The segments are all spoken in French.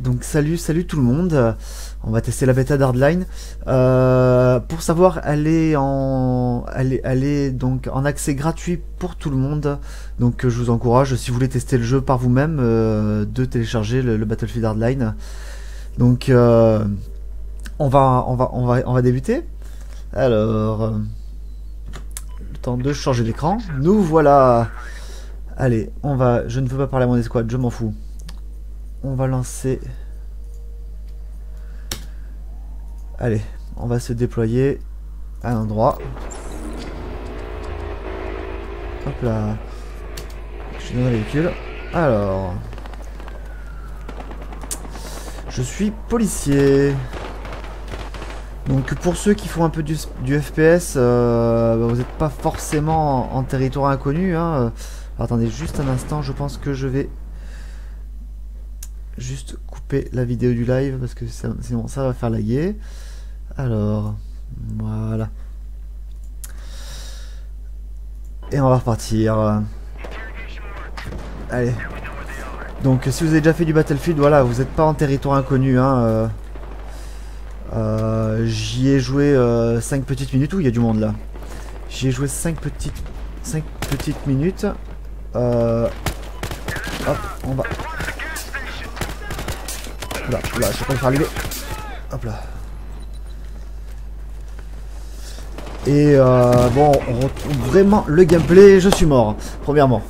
Donc salut, salut tout le monde. On va tester la bêta d'Hardline. Euh, pour savoir, elle est en, est, donc en accès gratuit pour tout le monde. Donc je vous encourage, si vous voulez tester le jeu par vous-même, euh, de télécharger le, Battlefield Hardline. Donc euh, on va, on va, on va, on va débuter. Alors, le temps de changer l'écran. Nous voilà. Allez, on va. Je ne veux pas parler à mon escouade, je m'en fous on va lancer... Allez, on va se déployer à un endroit. Hop là. Je suis dans le véhicule. Alors... Je suis policier. Donc pour ceux qui font un peu du, FPS, euh, bah, vous n'êtes pas forcément en, territoire inconnu. Hein. attendez juste un instant, je pense que je vais juste couper la vidéo du live parce que sinon ça va faire laguer. Alors, voilà. Et on va repartir. Allez. Donc si vous avez déjà fait du Battlefield, voilà, vous n'êtes pas en territoire inconnu. Hein, euh, euh, J'y ai joué 5 euh, petites minutes. Où il y a du monde là. J'y ai joué 5 petites, 5 petites minutes. hop, on va Oula, oula, je sais pas le faire arriver. Hop là. Et euh, bon, on retrouve vraiment le gameplay. Je suis mort, premièrement.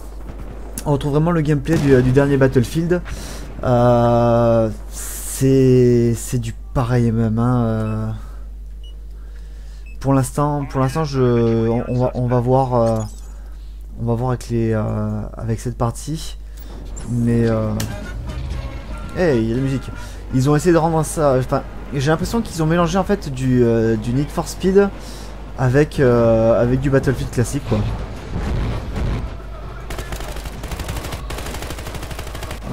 On retrouve vraiment le gameplay du, dernier Battlefield. Euh, c'est du pareil même. Hein, euh. Pour l'instant, pour l'instant, je, on, va, on va voir, euh, on va voir avec les, avec cette partie. Mais Hey, il y a de la musique. Ils ont essayé de rendre ça. Enfin, j'ai l'impression qu'ils ont mélangé en fait du, euh, Need for Speed avec, euh, avec du Battlefield classique quoi.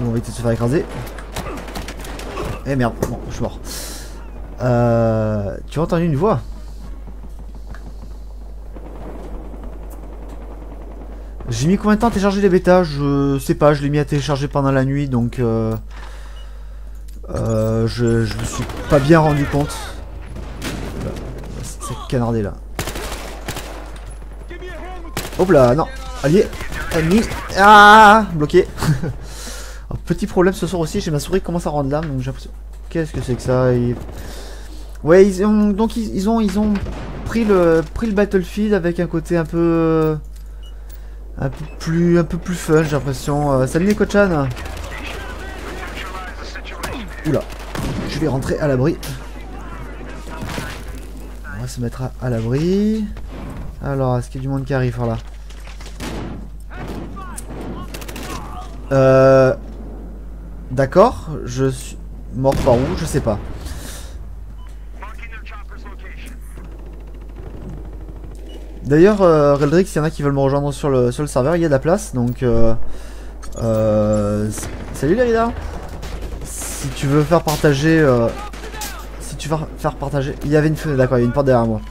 On va éviter de se faire écraser. Eh merde, bon, je suis mort. Euh, tu as entendu une voix? J'ai mis combien de temps à télécharger les bêtas? Je sais pas, je l'ai mis à télécharger pendant la nuit donc... Euh... Euh, je, me suis pas bien rendu compte. C'est canardé là. Hop là, non. Allié. Ennemi. Ah Bloqué. petit problème ce soir aussi, j'ai ma souris qui commence à rendre l'âme, donc j'ai l'impression... Qu'est-ce que c'est que ça Ouais, ils ont... Donc ils, ont... Ils ont pris le, pris le Battlefield avec un côté un peu... Un peu plus, un peu plus fun, j'ai l'impression. Euh, salut les chan Oula, je vais rentrer à l'abri. On va se mettre à, l'abri. Alors, est-ce qu'il y a du monde qui arrive par là Euh... D'accord, je suis mort par où Je sais pas. D'ailleurs, euh, Reldrix, il y en a qui veulent me rejoindre sur le, sur le serveur, il y a de la place, donc... Euh, euh, salut Larida si tu veux faire partager... Euh, si tu veux faire partager... Il y avait une fenêtre, d'accord, il y a une porte derrière moi.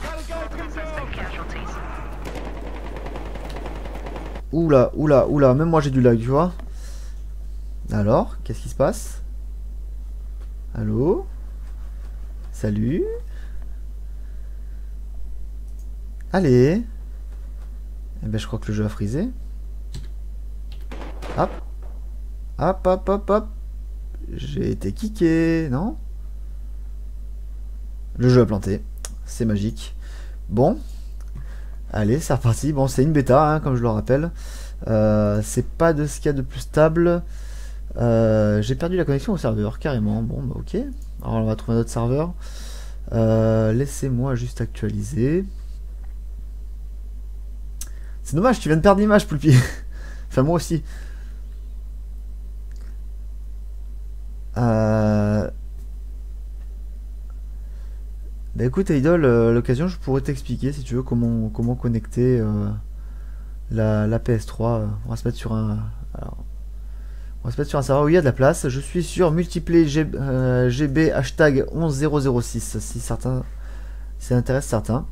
Oula, oula, oula, même moi j'ai du lag, tu vois. Alors, qu'est-ce qui se passe? Allô? Salut? Allez? Eh ben je crois que le jeu a frisé. Hop Hop, hop, hop, hop j'ai été kické, non? Le jeu a planté. C'est magique. Bon. Allez, c'est reparti. Bon, c'est une bêta, hein, comme je le rappelle. Euh, c'est pas de ce qu'il y a de plus stable. Euh, j'ai perdu la connexion au serveur, carrément. Bon, bah ok. Alors on va trouver un autre serveur. Euh, laissez-moi juste actualiser. C'est dommage, tu viens de perdre l'image, Poulpi. enfin, moi aussi. Euh... Bah écoute Idol, euh, l'occasion je pourrais t'expliquer si tu veux comment, comment connecter euh, la, la, PS3. On va se mettre sur un... on va se mettre sur un serveur où il y a de la place. Je suis sur multiplay euh, GB hashtag 11006 si certains... Si ça intéresse certains.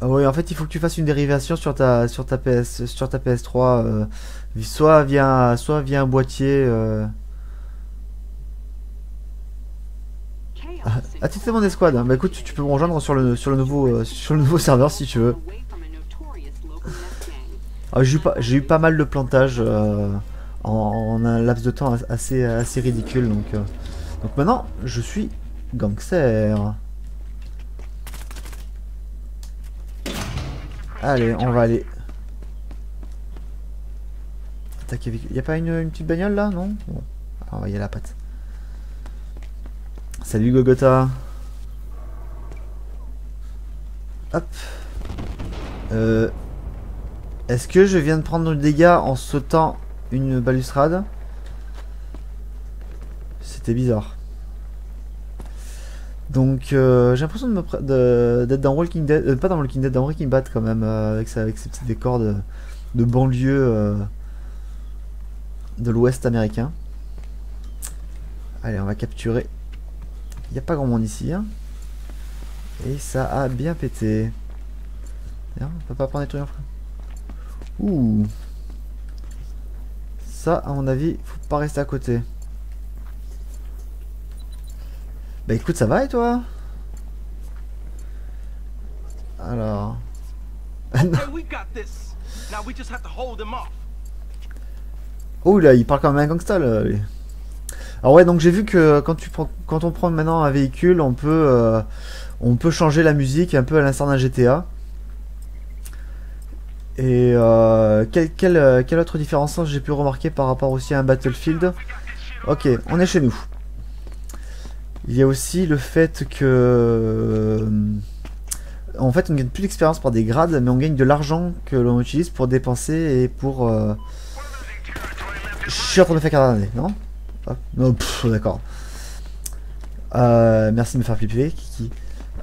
Ah oui, en fait, il faut que tu fasses une dérivation sur ta sur ta PS sur ta PS3, euh, soit via soit via un boîtier. euh. Ah, ah, tu mon escouade. Bah écoute, tu, peux me rejoindre sur le sur le nouveau euh, sur le nouveau serveur si tu veux. Ah, j'ai eu pas j'ai eu pas mal de plantages en, en un laps de temps assez assez ridicule donc donc maintenant je suis gangster. Allez, on va aller. Attaquer avec... Y a pas une, petite bagnole là, non? Bon, alors on va y aller à la patte. Salut Gogota. Hop. Euh... Est-ce que je viens de prendre le dégât en sautant une balustrade? C'était bizarre. Donc euh, j'ai l'impression d'être dans Walking Dead, euh, pas dans Walking Dead, dans Breaking Bad quand même, euh, avec, sa, ses petits décors de, banlieue euh, de l'ouest américain. Allez, on va capturer. Il n'y a pas grand monde ici. hein. Et ça a bien pété. D'ailleurs, on peut pas prendre des trucs en. Ouh. Ça, à mon avis, faut pas rester à côté. Bah écoute, ça va et toi? Alors... Ah. Oh là, il parle quand même un gangsta là, lui. Alors ouais, donc j'ai vu que quand tu prends, quand on prend maintenant un véhicule, on peut, euh, on peut changer la musique un peu à l'instar d'un GTA. Et euh, quelle, quelle, euh, quelle autre différence j'ai pu remarquer par rapport aussi à un Battlefield? Ok, on est chez nous. Il y a aussi le fait que... euh, En fait, on gagne plus d'expérience par des grades, mais on gagne de l'argent que l'on utilise pour dépenser et pour... euh, je suis en train de faire carnet, non Hop. Non, d'accord. Euh, merci de me faire flipper, Kiki.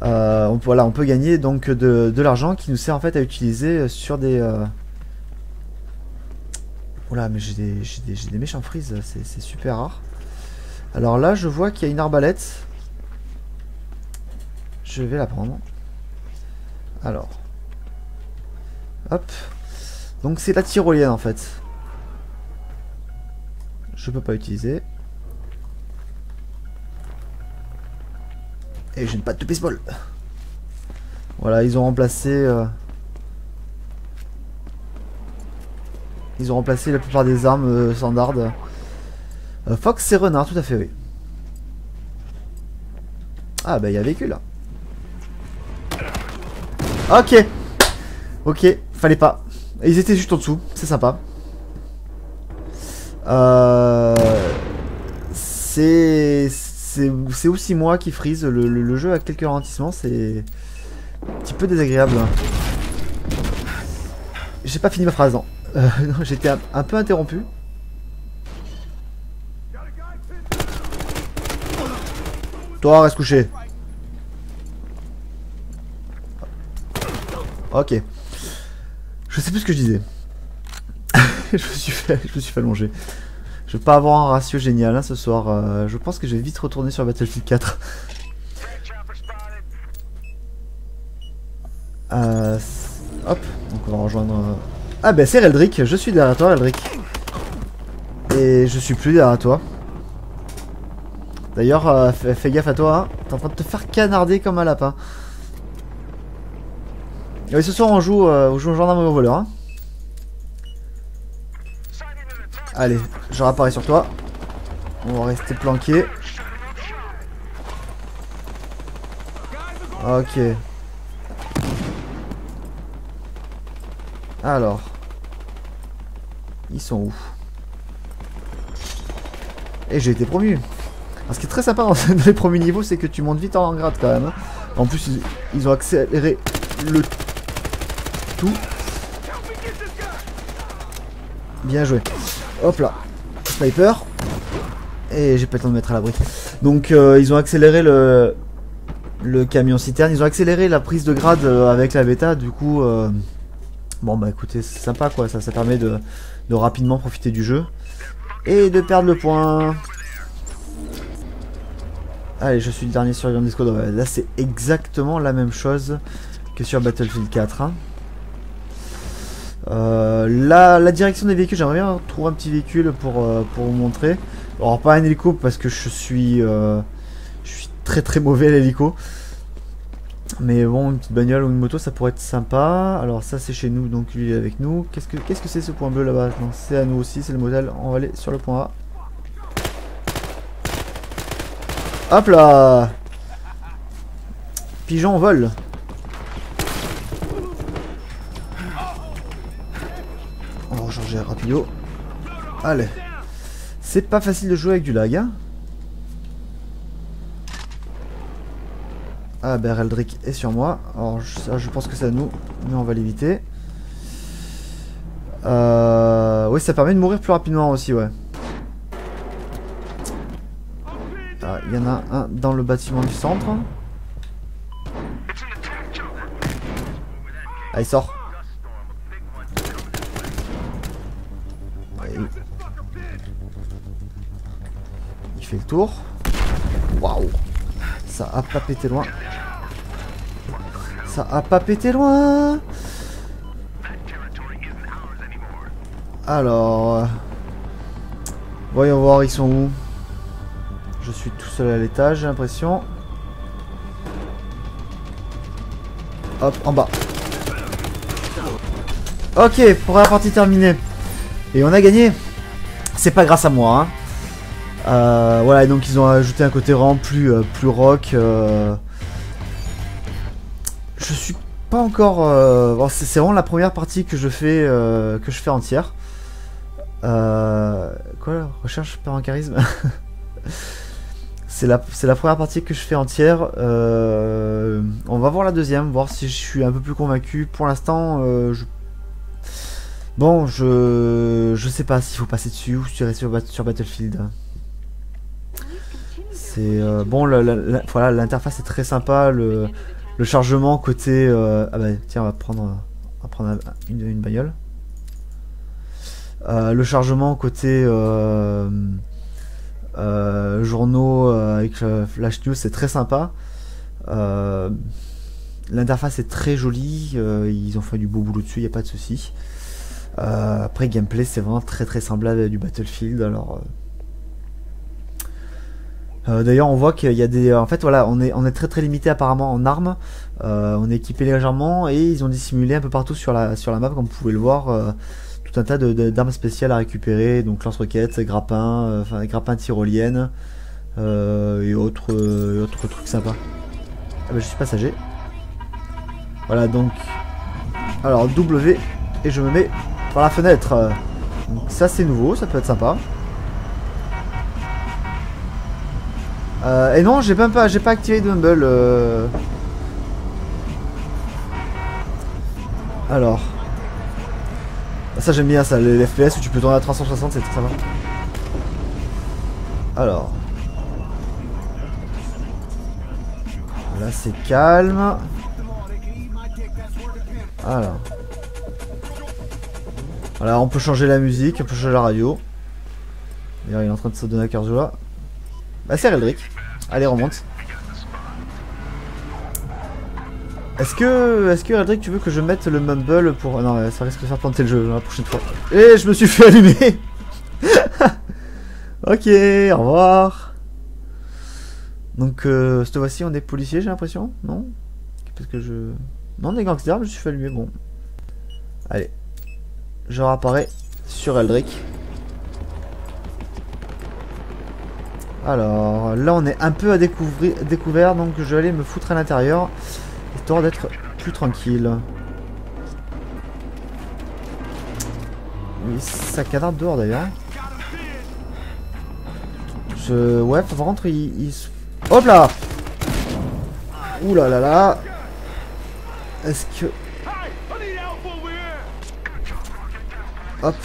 Euh, on, voilà, on peut gagner donc de, l'argent qui nous sert en fait à utiliser sur des. Oula, mais j'ai des, des, méchants c'est c'est super rare. Alors là, je vois qu'il y a une arbalète. Je vais la prendre. Alors. Hop. Donc c'est la tyrolienne en fait. Je peux pas utiliser. Et je n'ai pas de baseball. Voilà, ils ont remplacé. euh, Ils ont remplacé la plupart des armes euh, standards. Euh, Fox et renard, tout à fait, oui. Ah, bah il a véhicule là. Ok. Ok, fallait pas. Ils étaient juste en dessous, c'est sympa. Euh, c'est aussi moi qui frise le, jeu a quelques ralentissements c'est un petit peu désagréable j'ai pas fini ma phrase non, Euh, j'étais un peu interrompu toi reste couché ok je sais plus ce que je disais je me suis fait je me suis fait allonger je vais pas avoir un ratio génial hein, ce soir. euh, je pense que je vais vite retourner sur Battlefield 4. Euh, hop, donc on va rejoindre. euh, Ah ben c'est Eldrick, je suis derrière toi Eldrick. Et je suis plus derrière toi. D'ailleurs, euh, fais, gaffe à toi, hein. t'es en train de te faire canarder comme un lapin. Et ce soir on joue, euh, on joue au gendarme et au voleur. hein. Allez, je réapparais sur toi. On va rester planqué. Ok. Alors. Ils sont où? Et j'ai été promu. Ce qui est très sympa dans les premiers niveaux, c'est que tu montes vite en grade quand même. hein. En plus, ils, ont accéléré le tout. Bien joué. Hop là. Sniper. Et j'ai pas le temps de mettre à l'abri. Donc euh, ils ont accéléré le le camion citerne. Ils ont accéléré la prise de grade euh, avec la bêta. Du coup, euh, bon bah écoutez, c'est sympa quoi. Ça, ça permet de rapidement profiter du jeu et de perdre le point. Allez, je suis le dernier des squads. Ouais, Là, c'est exactement la même chose que sur Battlefield 4. hein. Euh, la, direction des véhicules, j'aimerais bien trouver un petit véhicule pour, euh, pour vous montrer. Alors pas un hélico parce que je suis, euh, je suis très très mauvais à l'hélico. Mais bon, une petite bagnole ou une moto, ça pourrait être sympa. Alors ça c'est chez nous, donc lui est avec nous. Qu'est-ce que qu'est-ce que c'est ce point bleu là-bas? C'est à nous aussi, c'est le modèle. On va aller sur le point A. Hop là Pigeon vol. On va recharger rapido. Allez. C'est pas facile de jouer avec du lag, hein Ah ben Eldrick est sur moi. Alors je, ça, je pense que c'est à nous, mais on va l'éviter. Euh, oui, ça permet de mourir plus rapidement aussi, ouais. Ah, Il y en a un dans le bâtiment du centre. Ah, il sort. Il- Il fait le tour. Waouh. Ça a pas pété loin. Ça a pas pété loin. Alors. euh, Voyons voir, ils sont où Je suis tout seul à l'étage, j'ai l'impression. Hop, en bas. Ok, première partie terminée. Et on a gagné. C'est pas grâce à moi. Hein. Euh, voilà, et donc ils ont ajouté un côté plus, euh, plus rock. euh. Je suis pas encore. c'est vraiment la première partie que je fais, que je fais entière. Quoi Recherche par un charisme? C'est la, première partie que je fais entière. Euh, on va voir la deuxième, voir si je suis un peu plus convaincu. Pour l'instant, euh, je... bon, je je sais pas s'il faut passer dessus ou si sur, sur Battlefield. C'est euh, bon, voilà, l'interface est très sympa. Le, chargement côté. ah bah tiens, on va prendre, on va prendre un- une, une bagnole. Le chargement côté journaux euh, avec euh, Flash News, c'est très sympa. Euh, L'interface est très jolie, euh, ils ont fait du beau boulot dessus, il n'y a pas de souci. Euh, après, gameplay, c'est vraiment très très semblable à du Battlefield. Alors, euh, euh, d'ailleurs, on voit qu'il y a des. En fait, voilà, on est, on est très très limité apparemment en armes. Euh, on est équipé légèrement et ils ont dissimulé un peu partout sur la, sur la map, comme vous pouvez le voir, euh, un tas d'armes spéciales à récupérer. Donc, lance-roquettes, grappins, euh, enfin, grappins tyroliennes euh, et autres, euh, autres trucs sympas. Ah bah, je suis passager. Voilà, donc. Alors, W et je me mets par la fenêtre. Donc, ça, c'est nouveau, ça peut être sympa. Euh, et non, j'ai pas, j'ai pas activé euh. Alors. Ah, Ça j'aime bien ça, les FPS où tu peux tourner à 360, c'est très sympa. Alors. Là c'est calme. Alors. Voilà, on peut changer la musique, on peut changer la radio. D'ailleurs, il est en train de se donner à Carzula. Bah, c'est Eldrick. Allez, remonte. Est-ce que, est-ce que Eldrick, tu veux que je mette le mumble pour. Non, ouais, ça risque de faire planter le jeu la prochaine fois. Et je me suis fait allumer Ok, au revoir Donc, euh, cette fois-ci, on est policier, j'ai l'impression Non? Parce que je. Non, on est gangster, je me suis fait allumer, bon. Allez. Je réapparais sur Eldrick. Alors, là on est un peu à découvrir, découvert, donc je vais aller me foutre à l'intérieur, d'être plus tranquille. Oui, ça canarde dehors d'ailleurs. Je... Ouais, par contre, il... il Hop là Ouh là là Est-ce que... Hop.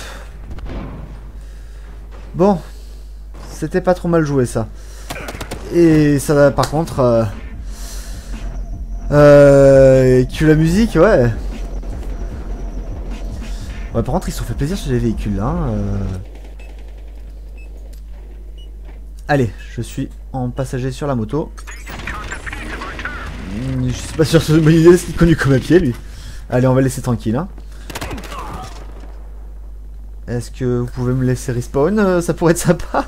Bon. C'était pas trop mal joué ça. Et ça par contre... Euh... Euh... Que la musique, ouais. Ouais, par contre, ils se sont fait plaisir sur les véhicules là. hein, euh. Allez, je suis en passager sur la moto. Hmm, Je suis pas sûr que c'est bonne idée, c'est connu comme un pied lui. Allez, on va laisser tranquille. Hein. Est-ce que vous pouvez me laisser respawn? Euh, Ça pourrait être sympa.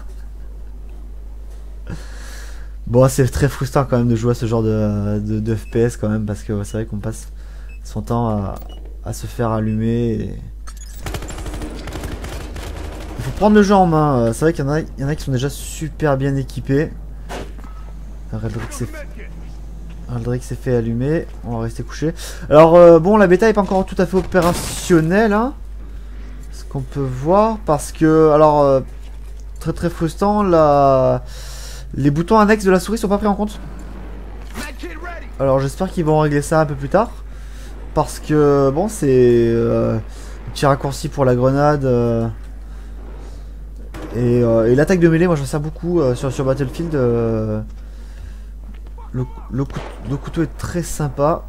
Bon, c'est très frustrant quand même de jouer à ce genre de, FPS quand même, parce que c'est vrai qu'on passe son temps à, à se faire allumer. Et... Il faut prendre le jeu en main. euh, C'est vrai qu'il y, en a- qui sont déjà super bien équipés. Aldric s'est fait allumer, on va rester couché. Alors euh, bon, la bêta est pas encore tout à fait opérationnelle, hein, ce qu'on peut voir, parce que, alors, euh, très très frustrant, la... les boutons annexes de la souris sont pas pris en compte. Alors j'espère qu'ils vont régler ça un peu plus tard, parce que, bon, c'est euh, un petit raccourci pour la grenade, euh, et, euh, et l'attaque de mêlée, moi j'en sers beaucoup sur, Battlefield. le couteau est très sympa.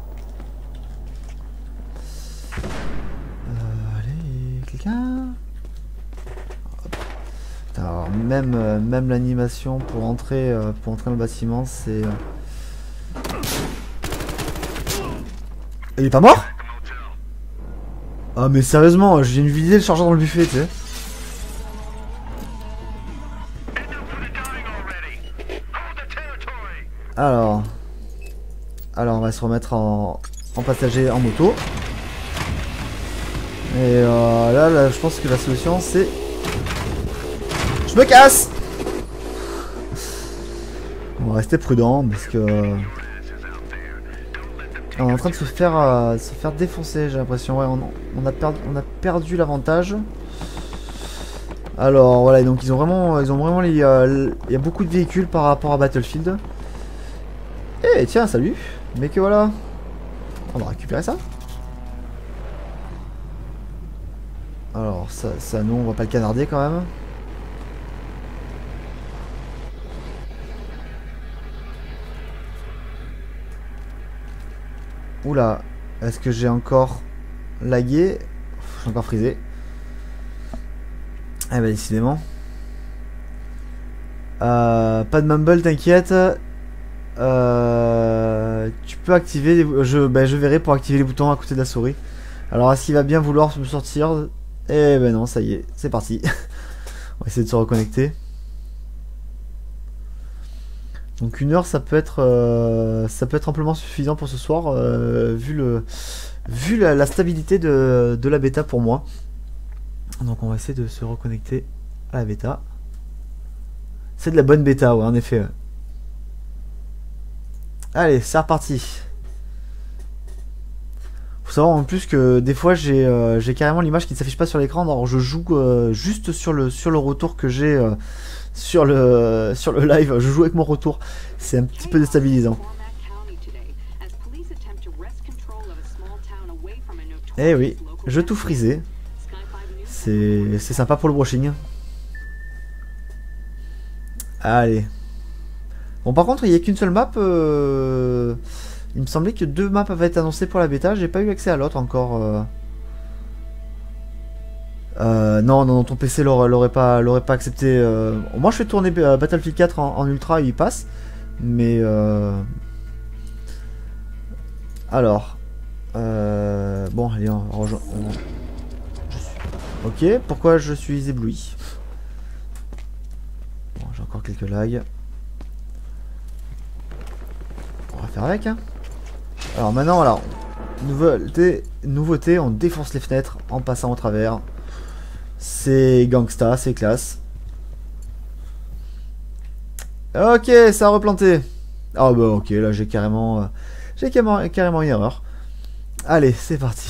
Même, euh, même l'animation pour entrer, euh, pour entrer dans le bâtiment, c'est... euh, Il est pas mort? Ah mais sérieusement, j'ai une vidéo le chargeur dans le buffet, tu sais. Alors... Alors on va se remettre en, en passager en moto. Et là, là, je pense que la solution c'est... Je me casse On va rester prudent parce que... On est en train de se faire, euh, se faire défoncer, j'ai l'impression. Ouais, on, on a perdu, on a perdu l'avantage. Alors voilà, donc ils ont vraiment, ils ont vraiment les, euh, il y a beaucoup de véhicules par rapport à Battlefield. Eh tiens, salut. Mais que voilà. On va récupérer ça. Alors ça, ça nous on va pas le canarder quand même. Oula, est-ce que j'ai encore lagué? J'ai encore frisé. Ah bah décidément. Euh, pas de mumble, t'inquiète. Euh, tu peux activer les... Je, bah, je verrai pour activer les boutons à côté de la souris. Alors est-ce qu'il va bien vouloir me sortir? Eh ben non, ça y est, c'est parti. On va essayer de se reconnecter. Donc une heure, ça peut être, euh, ça peut être amplement suffisant pour ce soir, euh, vu le, vu la, stabilité de, de la bêta pour moi. Donc on va essayer de se reconnecter à la bêta. C'est de la bonne bêta, ouais, en effet. Allez, c'est reparti. Faut savoir en plus que des fois j'ai euh, j'ai carrément l'image qui ne s'affiche pas sur l'écran. Alors je joue juste sur le sur le retour que j'ai sur le sur le live. Je joue avec mon retour. C'est un petit peu déstabilisant. Eh oui, je tout frisé. C'est sympa pour le brushing. Allez. Bon par contre il n'y a qu'une seule map. euh, Il me semblait que deux maps avaient été annoncées pour la bêta. J'ai pas eu accès à l'autre encore. euh. Euh, non, non, ton PC l'aurait pas, pas accepté. euh. Moi je fais tourner euh, Battlefield 4 en, ultra, il passe. Mais euh... Alors. Euh... Bon, allez, on rejoint. Ok, pourquoi je suis ébloui? Bon, j'ai encore quelques lags. On va faire avec, hein. Alors maintenant, alors, nouveauté, nouveauté, on défonce les fenêtres en passant au travers. C'est gangsta, c'est classe. Ok, ça a replanté. Ah bah ok, là j'ai carrément, euh, j'ai carrément, carrément une erreur. Allez, c'est parti.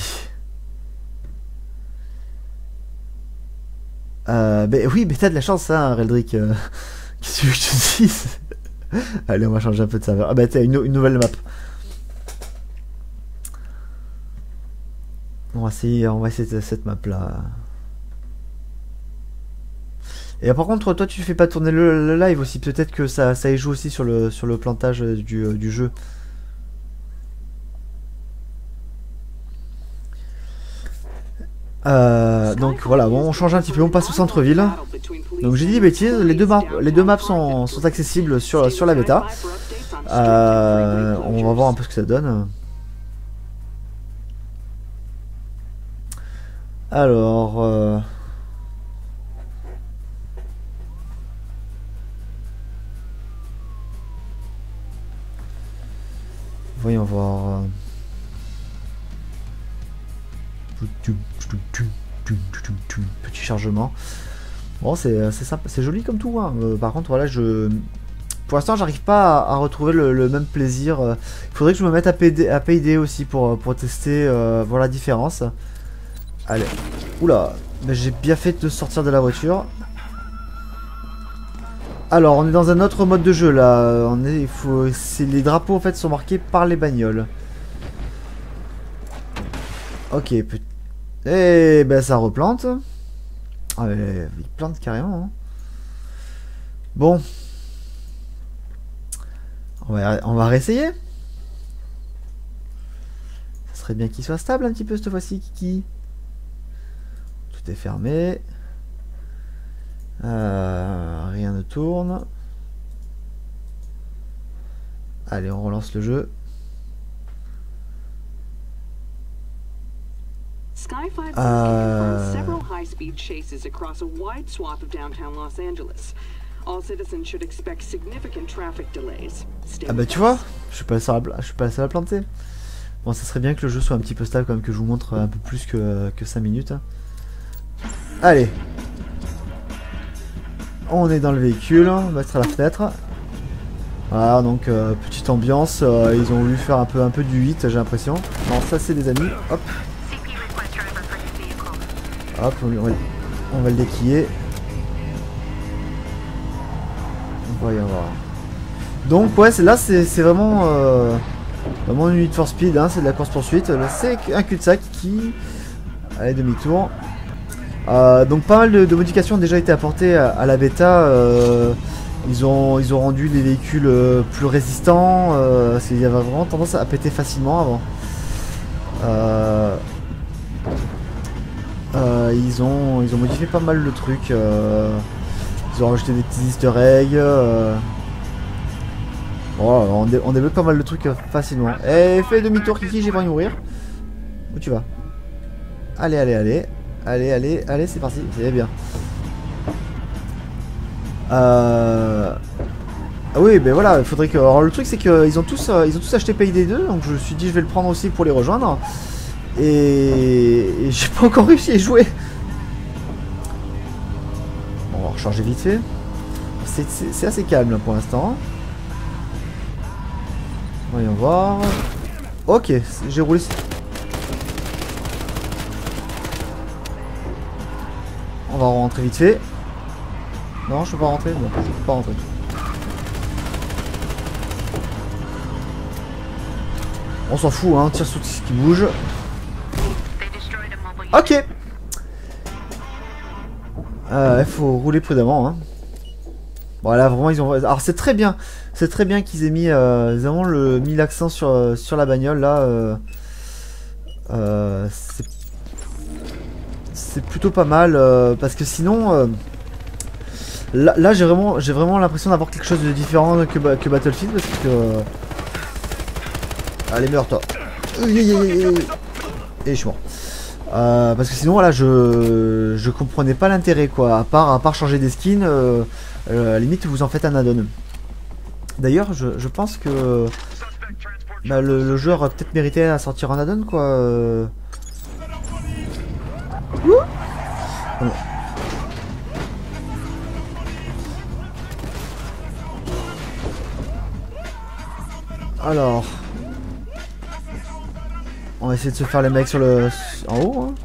Euh, ben oui, mais t'as de la chance, hein, Reldrick. euh, Qu'est-ce que je te dise Allez, on va changer un peu de serveur. Ah bah t'as une, une nouvelle map. On va essayer, on va essayer cette map là. Et par contre, toi, tu fais pas tourner le, le live aussi. Peut-être que ça, ça y joue aussi sur le, sur le plantage euh, du, euh, du jeu. Euh, donc voilà, bon, on change un petit peu, on passe au centre-ville. Donc j'ai dit des bêtises, les deux maps, les deux maps sont, sont accessibles sur, sur la bêta. Euh, on va voir un peu ce que ça donne. Alors... euh, Voyons voir. Petit chargement. Bon, c'est c'est sympa, c'est joli comme tout. hein. Euh, par contre, voilà, je. Pour l'instant, j'arrive pas à, retrouver le, même plaisir. euh. Il faudrait que je me mette à PD, à aussi pour, pour tester, euh, voir la différence. Allez. Oula, ben, j'ai bien fait de sortir de la voiture. Alors, on est dans un autre mode de jeu là. On est, il faut, les drapeaux en fait sont marqués par les bagnoles. Ok, peut- eh ben ça replante. Ah, mais il plante carrément. hein. Bon, on va, on va réessayer. Ça serait bien qu'il soit stable un petit peu cette fois-ci, Kiki. Tout est fermé. Euh, rien ne tourne. Allez, on relance le jeu. Sky 5 Uh, uh... several high-speed chases across a wide swath of downtown Los Angeles. All citizens should expect significant traffic delays. Stay Ah bah tu vois, je suis pas à, je suis pas à planter. Bon, ça serait bien que le jeu soit un petit peu stable quand même, que je vous montre un peu plus que, que 5 minutes. Allez. On est dans le véhicule, on va mettre à la fenêtre. Voilà, donc euh, petite ambiance, euh, ils ont voulu faire un peu, un peu du 8 j'ai l'impression. Non, ça c'est des amis, hop, hop, on, va, on va le déquiller. Voyons voir. Donc ouais, là c'est vraiment euh, vraiment une Need for Speed, hein, c'est de la course poursuite. Là c'est un cul-de-sac qui allez demi-tour. Euh, donc pas mal de, de modifications ont déjà été apportées à, la bêta. euh, ils ont ils ont rendu les véhicules euh, plus résistants. Qu'il y avait vraiment tendance à péter facilement avant. Ils ont ils ont modifié pas mal le truc. euh, ils ont rajouté des petits easter eggs. on, dé- débloque pas mal de trucs facilement. Et fais demi-tour Kiki, j'ai pas de mourir. Où tu vas? Allez, allez, allez. Allez, allez, allez, c'est parti. C'est bien. Euh... Ah oui, ben voilà, il faudrait que... Alors le truc c'est qu'ils ont tous euh, ils ont tous acheté Payday 2, donc je me suis dit je vais le prendre aussi pour les rejoindre. Et, et j'ai pas encore réussi à y jouer. Bon, on va recharger vite fait. C'est- assez calme là, pour l'instant. Voyons voir. Ok, j'ai roulé. Va rentrer vite fait. Non, je peux pas rentrer. Non, je peux pas rentrer. On s'en fout, hein. Tire sur ce qui bouge. Ok. Euh, Il faut rouler prudemment. Hein. Bon vraiment ils ont. Alors c'est très bien, c'est très bien qu'ils aient mis euh, le mis l'accent sur euh, sur la bagnole là. euh, c'est c'est plutôt pas mal euh, parce que sinon euh, là, là, j'ai vraiment j'ai vraiment l'impression d'avoir quelque chose de différent que, Ba- que Battlefield parce que euh, allez meurs toi. Et je suis mort. Parce que sinon voilà je je comprenais pas l'intérêt quoi à part à part changer des skins à la limite vous en faites un add-on d'ailleurs je, je pense que bah, le, le jeu aurait peut-être mérité à sortir un add-on quoi alors on va essayer de se faire les mecs sur le en haut. hein.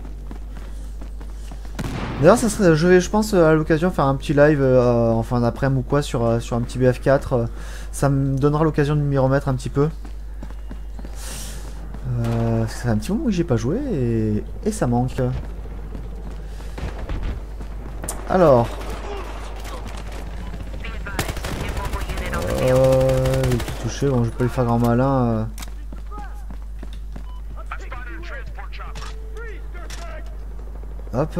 D'ailleurs, ça serait, je vais, je pense, euh, à l'occasion faire un petit live euh, en fin d'après-midi ou quoi sur, euh, sur un petit BF4. euh, ça me donnera l'occasion de m'y remettre un petit peu. Euh, c'est un petit moment que j'ai pas joué et, et ça manque. Alors, Bon, je vais pas lui faire grand malin. euh. Hop.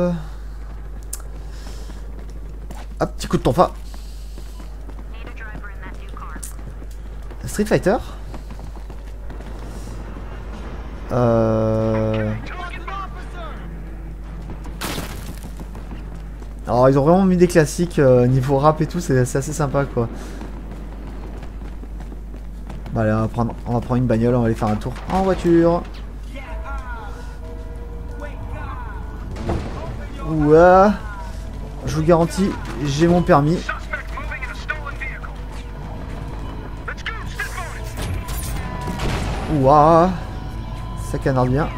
Hop, petit coup de tonfa. Street Fighter Euh... Alors ils ont vraiment mis des classiques euh, niveau rap et tout, c'est assez sympa quoi. Bah allez, on va, prendre, on va prendre une bagnole, on va aller faire un tour en voiture. Ouah. Je vous garantis, j'ai mon permis. Ouah. Ça canarde bien.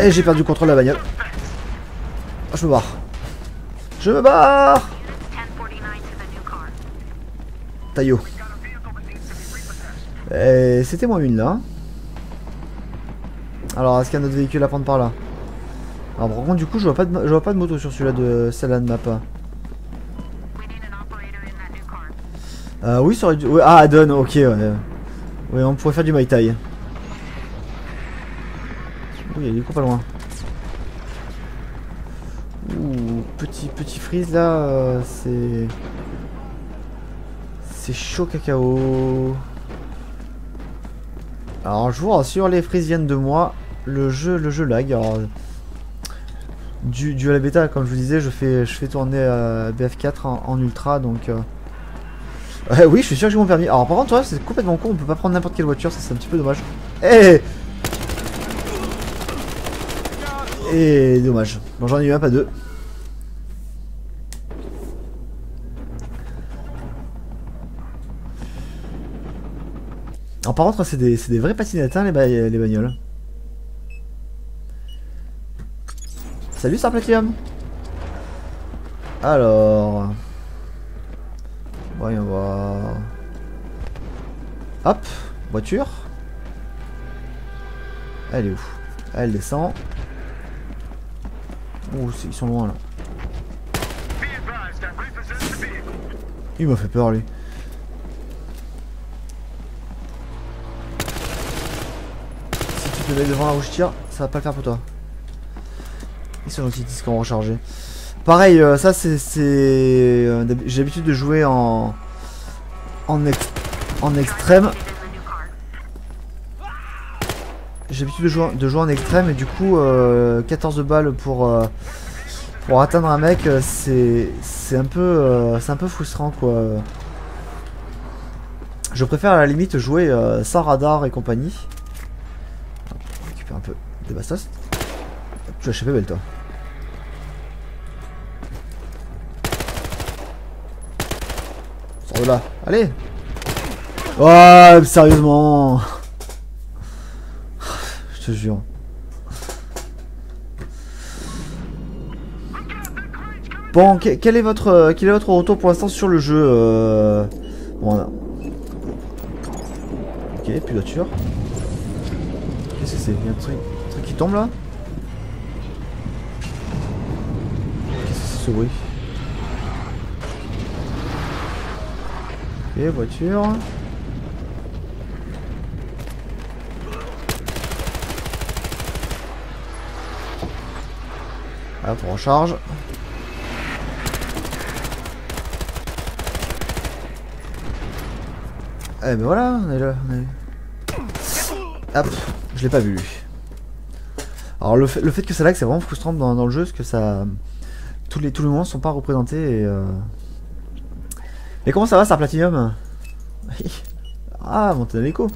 Et j'ai perdu le contrôle de la bagnole. Ah, Je me barre. Je me barre Taillot. Et c'était moi une là. Alors, est-ce qu'il y a un autre véhicule à prendre par là? Alors, par contre, du coup, je vois pas de, je vois pas de moto sur celui-là de celle-là de map. Euh, oui, ça aurait dû... ah, Adon, ok, ouais. Ouais, on pourrait faire du Mai Tai. Oui, il coup pas loin. Ouh, petit, petit freeze là, euh, c'est... C'est chaud cacao. Alors je vous rassure, les frises viennent de moi. Le jeu, le jeu lag. Alors, dû à la bêta, comme je vous disais, je fais, je fais tourner euh, BF4 en, ultra, donc... euh, Ouais, oui, je suis sûr que j'ai mon permis. Alors, par contre, c'est complètement con, on peut pas prendre n'importe quelle voiture, ça c'est un petit peu dommage. Eh Et dommage. Bon, j'en ai eu un, pas deux. Alors, par contre, c'est des, des vrais patinettes, hein, les, les bagnoles. Salut, Sir Platinum Alors... Voyons voir. Hop, voiture. Elle est où? Elle descend. C'est- ils sont loin là. Il m'a fait peur lui. Te mets devant la rouge tire, ça va pas le faire pour toi. Ils sont gentils, disques ont rechargé. Pareil, euh, ça c'est. euh, J'ai l'habitude de jouer en. En, en extrême. J'ai l'habitude de jouer, de jouer en extrême et du coup euh, 14 balles pour euh, pour atteindre un mec euh, c'est un peu euh, c'est un peu frustrant quoi. Je préfère à la limite jouer euh, sans radar et compagnie. Tu as échappé belle toi. Sors de là. Allez. Oh sérieusement. Je te jure. Bon, que- quel est votre euh, quel est votre retour pour l'instant sur le jeu euh... Bon, on Ok, de voiture. Qu'est-ce que c'est? Il un truc, tombe là Qu'est-ce que c'est ce bruit Ok, voiture. Hop, on recharge. Eh ben voilà, on est là. on est- Hop, je l'ai pas vu. Alors le fait, le fait que ça lag, c'est vraiment frustrant dans, dans le jeu, parce que ça, tous les tous les moments sont pas représentés. Et, euh... Mais comment ça va, Star Platinum? Ah, montez dans l'écho.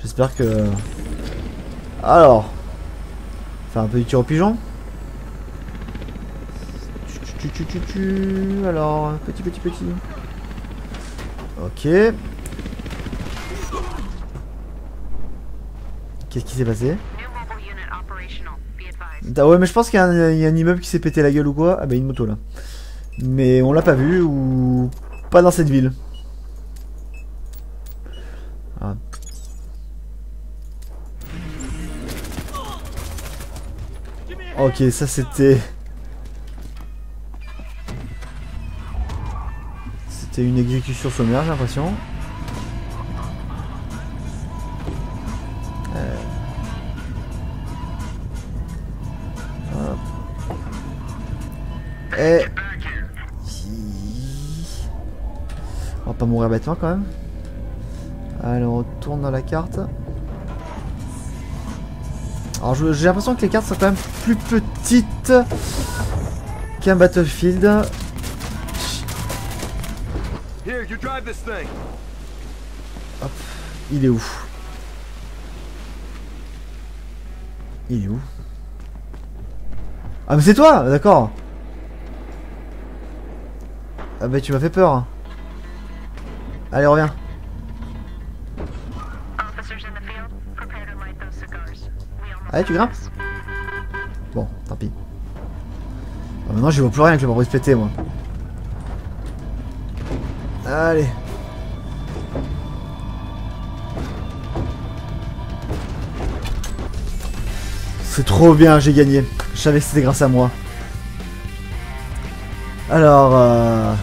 J'espère que. Alors, faire un peu du tir au pigeon. Alors, petit, petit, petit. Ok. Qu'est-ce qui s'est passé? Ouais, mais je pense qu'il y, a un- immeuble qui s'est pété la gueule ou quoi. Ah bah une moto là. Mais on l'a pas vu ou pas dans cette ville. Ah. Ok, ça c'était. C'était une exécution sommaire, j'ai l'impression. Bêtement quand même. Allez, on retourne dans la carte. Alors j'ai l'impression que les cartes sont quand même plus petites qu'un Battlefield. Here, you drive this thing. Il est où? Il est où? Ah mais c'est toi D'accord. Ah bah tu m'as fait peur. We almost Allez tu grimpes. Bon, tant pis. Ah, maintenant je vois plus rien que le pare-brise pété moi. Allez. C'est trop bien, j'ai gagné. Je savais que c'était grâce à moi. Alors, euh...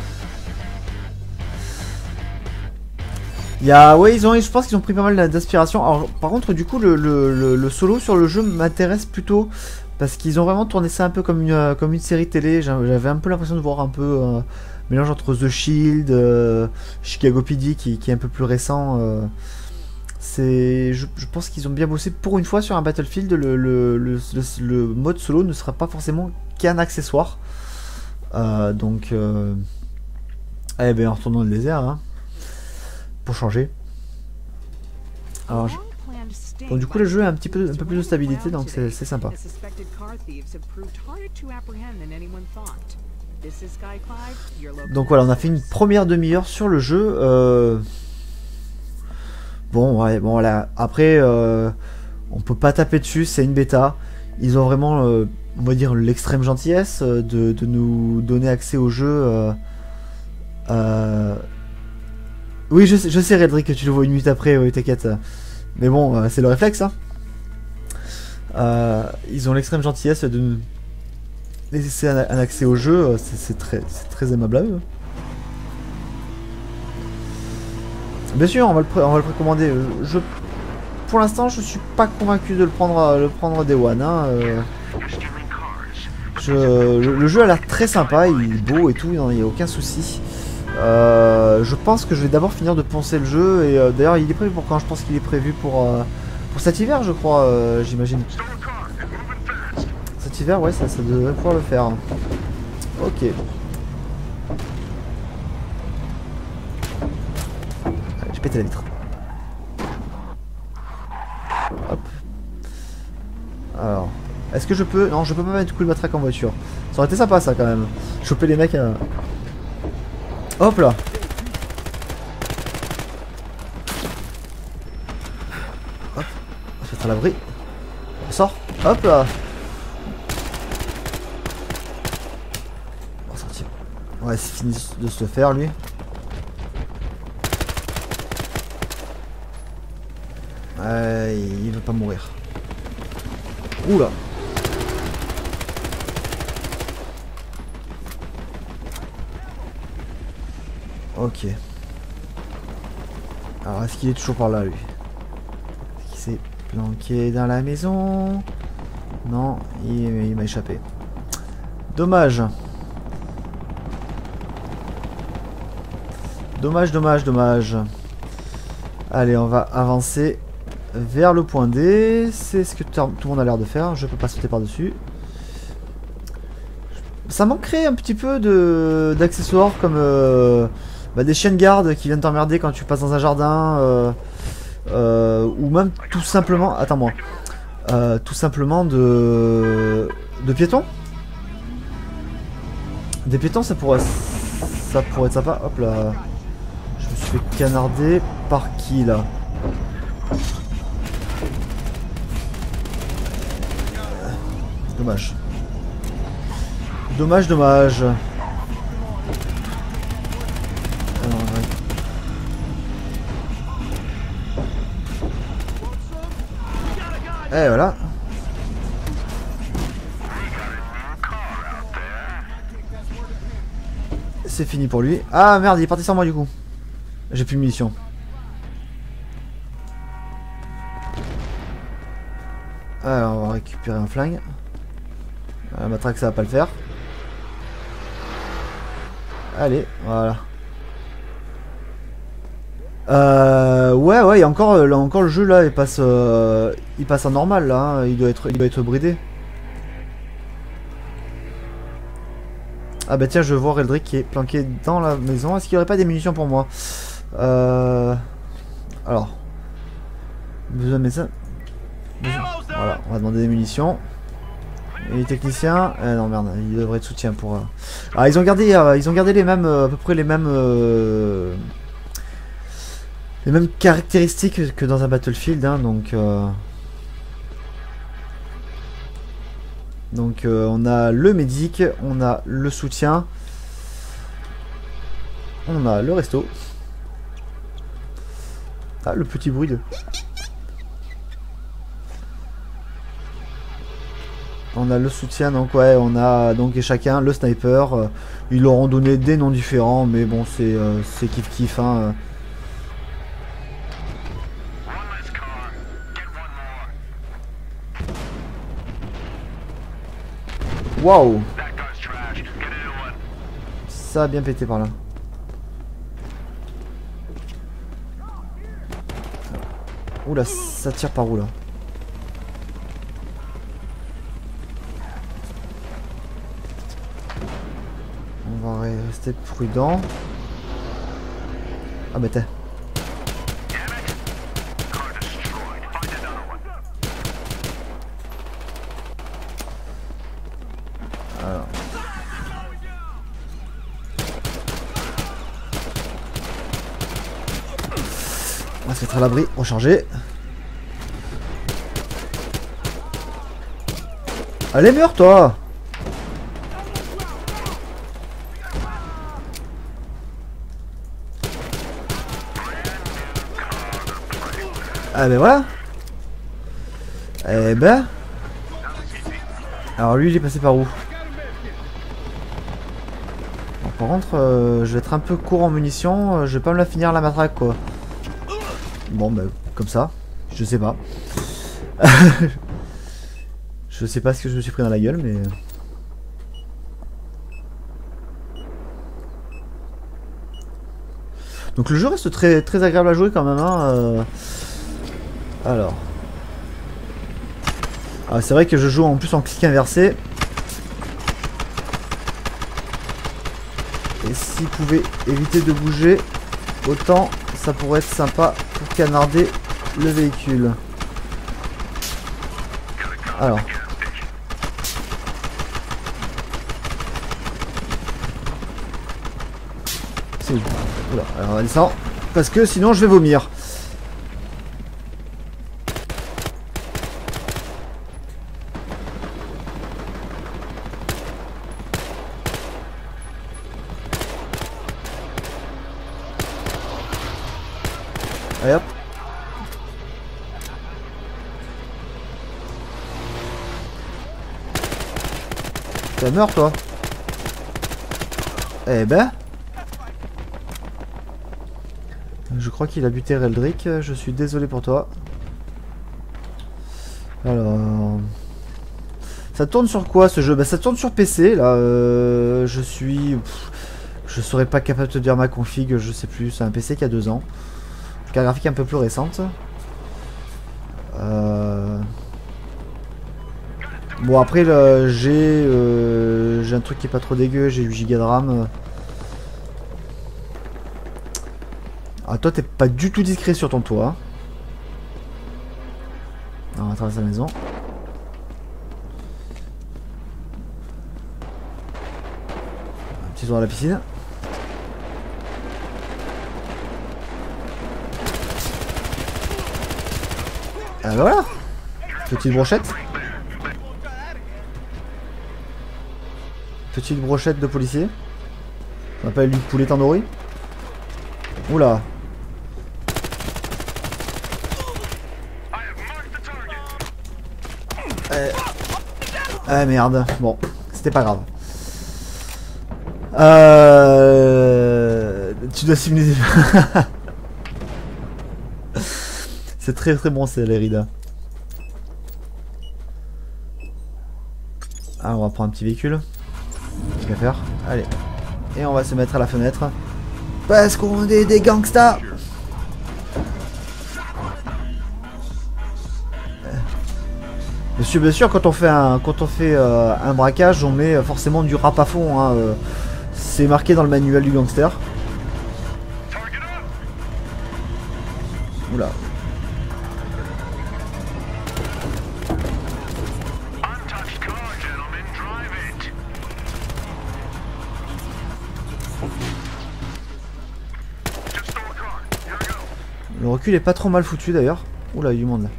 Y a, ouais, ils ont, je pense qu'ils ont pris pas mal d'inspiration. Alors, par contre, du coup, le, le- le- solo sur le jeu m'intéresse plutôt parce qu'ils ont vraiment tourné ça un peu comme une, euh, comme une série télé. J'a- J'avais un peu l'impression de voir un peu euh, mélange entre The Shield, euh, Chicago PD qui, qui est un peu plus récent. je, pense qu'ils ont bien bossé pour une fois sur un Battlefield. Le, le, mode solo ne sera pas forcément qu'un accessoire. Euh, donc, eh ben, en retournant dans le désert, hein, pour changer. Alors, je- Bon, du coup, le jeu a un petit peu, un peu plus de stabilité, donc c'est sympa. Donc voilà, on a fait une première demi-heure sur le jeu. euh, Bon, ouais, bon, voilà. Après, euh, on peut pas taper dessus, c'est une bêta. Ils ont vraiment, euh, on va dire, l'extrême gentillesse de, de nous donner accès au jeu. Oui, je sais, je sais, Redrick, que tu le vois une minute après, oui, t'inquiète. Mais bon, euh, c'est le réflexe, hein. Euh, ils ont l'extrême gentillesse de nous laisser un, accès au jeu, euh, c'est très, très aimable à eux. Bien sûr, on va le, pré- on va le précommander. Je, pour l'instant, je suis pas convaincu de le prendre, le prendre Day One. hein, le, le jeu a l'air très sympa, il est beau et tout, il n'y a aucun souci. Euh, je pense que je vais d'abord finir de poncer le jeu et euh, d'ailleurs il est prévu pour quand? Je pense qu'il est prévu pour, euh, pour cet hiver je crois, euh, j'imagine. Cet hiver ouais ça, ça devrait pouvoir le faire. Ok. J'ai pété la vitre. Hop. Alors, est-ce que je peux... Non, je peux pas mettre coup de matraque en voiture. Ça aurait été sympa ça quand même. Choper les mecs. Hop là Hop, on va se mettre à l'abri. On sort. Hop là On va sortir. Ouais, c'est fini de se faire lui. Ouais, il veut pas mourir. Oula Ok. Alors, est-ce qu'il est toujours par là, lui Est-ce qu'il s'est planqué dans la maison Non, il, m'a échappé. Dommage. Dommage, dommage, dommage. Allez, on va avancer vers le point D. C'est ce que tout le monde a l'air de faire. Je peux pas sauter par-dessus. Ça manquerait un petit peu d'accessoires comme euh, bah, des chiens de garde qui viennent t'emmerder quand tu passes dans un jardin. euh, euh, ou même tout simplement... Attends-moi. Euh, tout simplement de... De piétons Des piétons, ça pourrait... Ça pourrait être sympa. Hop là. Je me suis fait canarder par qui là? Dommage. Dommage, dommage. Eh voilà. C'est fini pour lui. Ah merde, il est parti sans moi du coup. J'ai plus de munitions. Alors on va récupérer un flingue. La matraque ça va pas le faire. Allez, voilà. Euh, ouais, ouais, il y a encore, là, encore le jeu là, il passe, euh, il passe en normal là, hein, il doit être, il doit être bridé. Ah bah tiens, je vois Reldrick qui est planqué dans la maison. Est-ce qu'il n'y aurait pas des munitions pour moi? Euh... Alors, besoin de ça. Voilà, on va demander des munitions. Et les techniciens, eh non merde, il devrait être soutien pour. euh. Ah, ils ont gardé, euh, ils ont gardé les mêmes, euh, à peu près les mêmes. les mêmes caractéristiques que dans un Battlefield, hein, donc... euh, Donc euh, on a le médic, on a le soutien, on a le resto. Ah, le petit bruit de... On a le soutien, donc ouais, on a donc chacun le sniper. ils leur ont donné des noms différents, mais bon, c'est euh, kiff kiff. Hein, euh. One less car. Get one more. Waouh. Ça a bien pété par là. Oula, ça tire par où là? On va rester prudent. Ah bah t'es. Damn it. Car destroyed. Find another one. Alors. On va se à l'abri, recharger. Allez, meurs toi Ah ben voilà Eh ben Alors lui il est passé par où? Par contre euh, je vais être un peu court en munitions, euh, je vais pas me la finir la matraque quoi. Bon bah comme ça, je sais pas. je sais pas ce que je me suis pris dans la gueule mais... Donc le jeu reste très, très agréable à jouer quand même. Hein, euh. Alors. Ah, c'est vrai que je joue en plus en clic inversé. Et s'il pouvait éviter de bouger, autant ça pourrait être sympa pour canarder le véhicule. Alors. C'est Oula, alors on va descendre. Parce que sinon je vais vomir. Allez hop. Ça meurt toi. Eh ben. Je crois qu'il a buté Reldrick, je suis désolé pour toi. Alors... Ça tourne sur quoi ce jeu? Bah ça tourne sur PC là, euh, je suis... je serais pas capable de te dire ma config, je sais plus, c'est un PC qui a deux ans. Carte graphique un peu plus récente. Bon après là, j'ai euh, j'ai un truc qui est pas trop dégueu, j'ai 8 Go de RAM. Ah toi t'es pas du tout discret sur ton toit. Ah, On va traverser la maison. Un petit tour à la piscine. Ah bah voilà Petite brochette. Petite brochette de policier. On appelle du poulet tandoori. Oula. Target. Ah merde. Bon, c'était pas grave. Euh... Tu dois simuler. c'est très très bon, c'est les. Ah, on va prendre un petit véhicule qu'à faire. Allez. Et on va se mettre à la fenêtre. Parce qu'on est des gangsters euh. Je suis bien sûr quand on fait un quand on fait euh, un braquage on met forcément du rap à fond hein, euh. c'est marqué dans le manuel du gangster. Oula, recul est pas trop mal foutu d'ailleurs. Oula, il y a du monde là.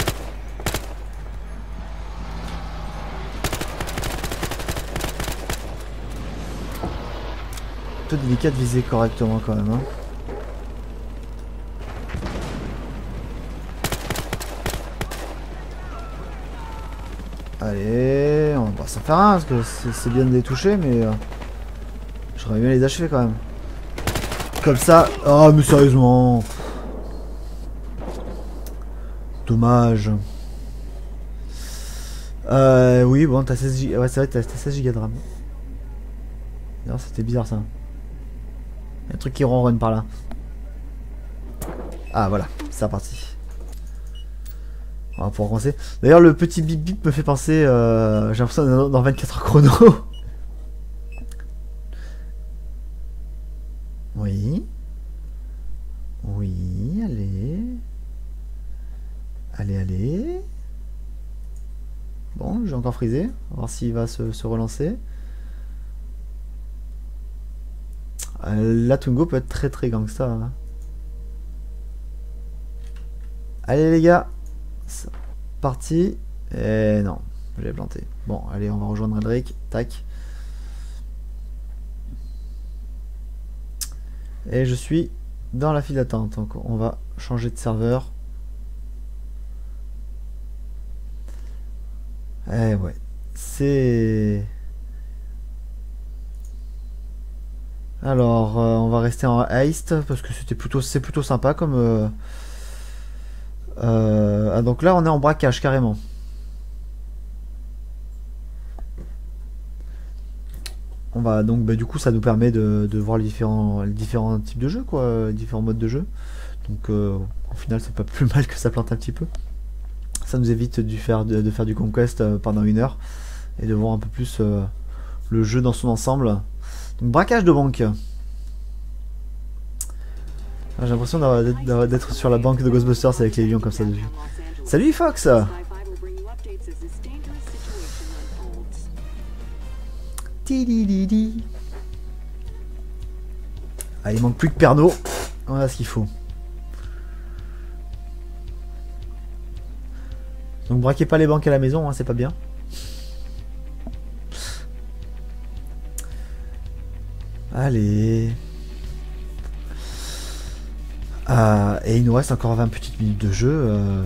Plutôt délicat de viser correctement quand même. Hein. Allez, on va s'en faire un parce que c'est c'est bien de les toucher, mais euh, j'aurais bien les achever quand même. Comme ça. Oh, mais sérieusement. Dommage. Euh, oui, bon, t'as 16 giga. Ouais, c'est vrai, t'as t'as 16 giga de RAM. D'ailleurs, c'était bizarre ça. Il y a un truc qui ronronne par là. Ah, voilà, c'est reparti. On va pouvoir commencer. D'ailleurs, le petit bip bip me fait penser. Euh, J'ai l'impression d'être dans 24 heures chrono. oui. Oui, allez. Allez, allez. Bon, j'ai encore frisé. On va voir s'il va se, relancer. Euh, la Tungo peut être très très gangsta. hein. Allez les gars. C'est parti. Et non, j'ai planté. Bon, allez, on va rejoindre Aldric. Tac. Et je suis dans la file d'attente. Donc on va changer de serveur. Eh ouais. C'est... Alors, euh, on va rester en haste parce que c'était plutôt, c'est plutôt sympa comme. euh, euh, ah, donc là, on est en braquage carrément. On va donc, bah, du coup, ça nous permet de, voir les différents, types de jeux, quoi, les différents modes de jeu. Donc, au final, c'est pas plus mal que ça plante un petit peu. Ça nous évite de, faire du conquest euh, pendant une heure et de voir un peu plus euh, le jeu dans son ensemble. Donc, braquage de banque. Ah, J'ai l'impression d'être sur la banque de Ghostbusters avec les lions comme ça dessus. Salut Fox Sky 5 will bring you updates as this dangerous situation unfolds. Tidididi. Ah, il manque plus que Pernaud. Voilà ce qu'il faut. Donc braquez pas les banques à la maison, hein, c'est pas bien. Allez. Ah, et il nous reste encore 20 petites minutes de jeu. euh.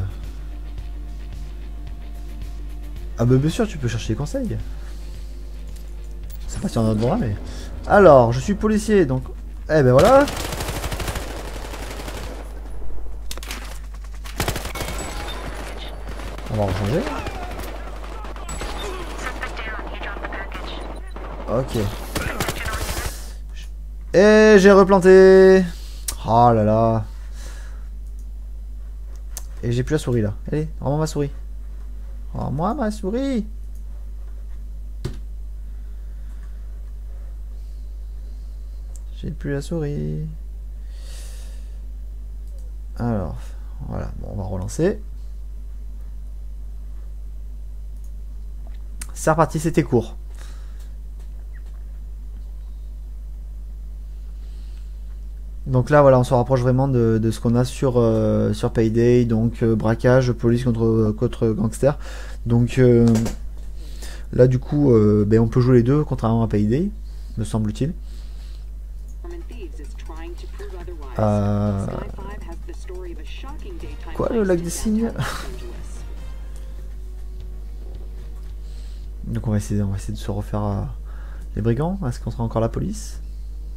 Ah bah bien sûr, tu peux chercher des conseils. C'est pas sur notre droit, mais... Alors, je suis policier, donc... Eh ben voilà On va the package. Ok. Et j'ai replanté Oh là là Et j'ai plus la souris là. Allez, rends-moi ma souris. Rends-moi ma souris J'ai plus la souris. Alors, voilà, bon, on va relancer. C'est reparti, c'était court. Donc là, voilà, on se rapproche vraiment de, de ce qu'on a sur, euh, sur Payday, donc euh, braquage, police contre, contre gangster. Donc euh, là, du coup, ben, on peut jouer les deux, contrairement à Payday, me semble-t-il. Norman Thieves is trying to Donc on va essayer, on va essayer de se refaire euh, les brigands. Est-ce qu'on sera encore la police?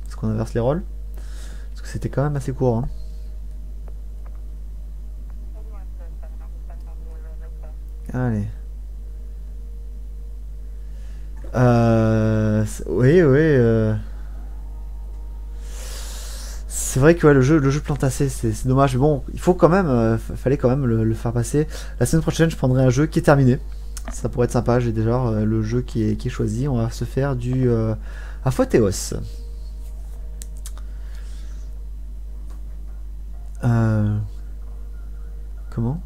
Est-ce qu'on inverse les rôles? Parce que c'était quand même assez court. hein. Allez. Euh, oui, oui. euh. C'est vrai que le jeu, le jeu plante assez, c'est dommage. Mais bon, il faut quand même, euh, fa- fallait quand même le faire passer. La semaine prochaine, je prendrai un jeu qui est terminé. Ça pourrait être sympa, j'ai déjà euh, le jeu qui est, choisi. On va se faire du euh. Euh, Comment?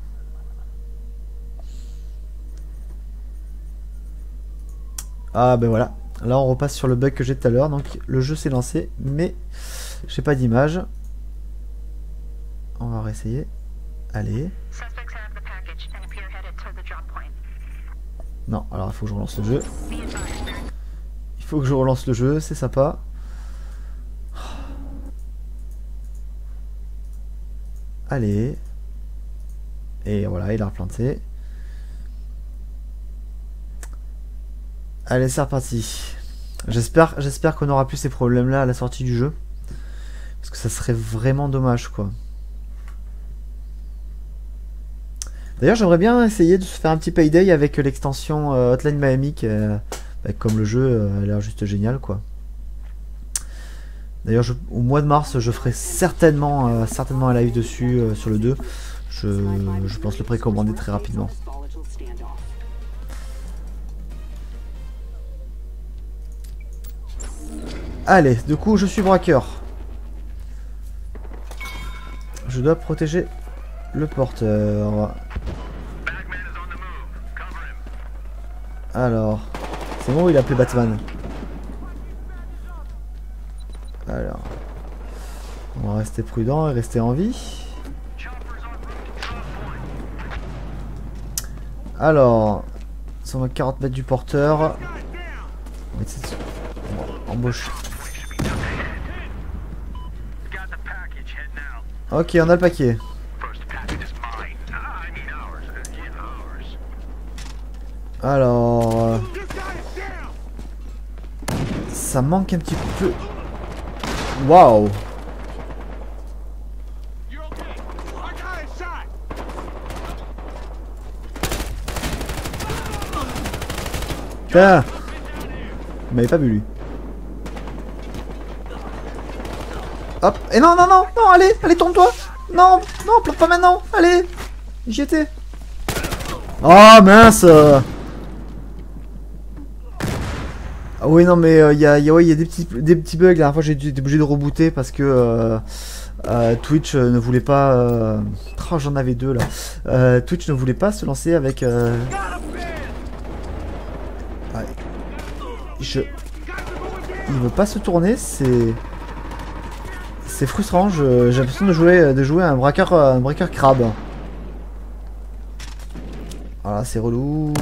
Ah ben voilà. Là on repasse sur le bug que j'ai tout à l'heure. Donc le jeu s'est lancé, mais j'ai pas d'image. On va réessayer. Allez. Non, alors il faut que je relance le jeu. Il faut que je relance le jeu, c'est sympa. Allez. Et voilà, il a replanté. Allez, c'est reparti. J'espère, j'espère qu'on aura plus ces problèmes-là à la sortie du jeu. Parce que ça serait vraiment dommage, quoi. D'ailleurs, j'aimerais bien essayer de se faire un petit payday avec l'extension euh, Hotline Miami, qui est- bah, comme le jeu euh, a l'air juste génial, quoi. D'ailleurs, au mois de mars, je ferai certainement, euh, certainement un live dessus euh, sur le 2. Je, je pense le précommander très rapidement. Allez, du coup, je suis braqueur. Je dois protéger le porteur. Alors, c'est bon, il a appelé Batman. Alors, on va rester prudent et rester en vie. Alors, 140 mètres du porteur. On va now. Ok, on a le paquet. Alors, euh, ça manque un petit peu. Waouh. Putain Il m'avait pas vu lui. Hop Et non, non, non, non, allez, allez, tourne-toi Non, non, pas maintenant Allez J'y étais Oh mince Ah oui non mais il y, a, y a- y a des petits, des petits bugs, la dernière fois j'ai été obligé de rebooter parce que euh, euh, Twitch euh, ne voulait pas... euh, Oh j'en avais deux là. Euh, Twitch ne voulait pas se lancer avec... euh, ouais. Je... Il veut pas se tourner, c'est... C'est frustrant, j'ai l'impression de jouer, de jouer un braqueur, un braqueur crabe. Voilà, c'est relou.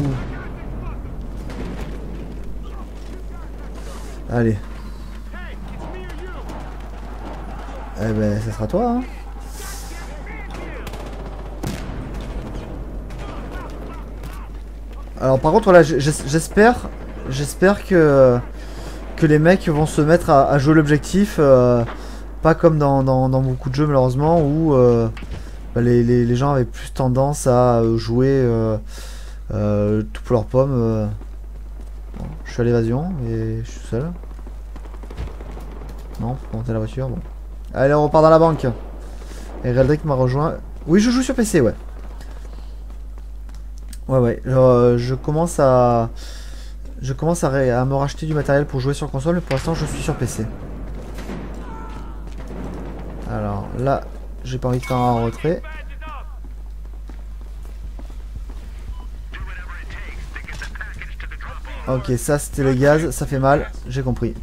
Allez. Eh ben, ça sera toi, hein. Alors par contre là j'espère j'espère que que les mecs vont se mettre à, jouer l'objectif euh, pas comme dans, dans- beaucoup de jeux malheureusement où euh, bah, les, les- gens avaient plus tendance à jouer euh, tout pour leurs pommes. Je suis à l'évasion et je suis seul. Non, faut monter la voiture. Bon. Allez, on repart dans la banque. Et Reldrick m'a rejoint. Oui, je joue sur PC, ouais. Ouais, ouais. euh, je commence à. Je commence à, à me racheter du matériel pour jouer sur console, mais pour l'instant, je suis sur PC. Alors là, j'ai pas envie de faire un retrait. Ok, ça c'était le gaz, ça fait mal, j'ai compris.